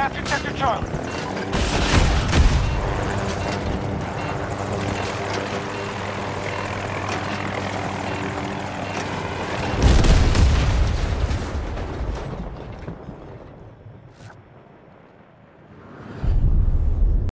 1. Sector Charlie.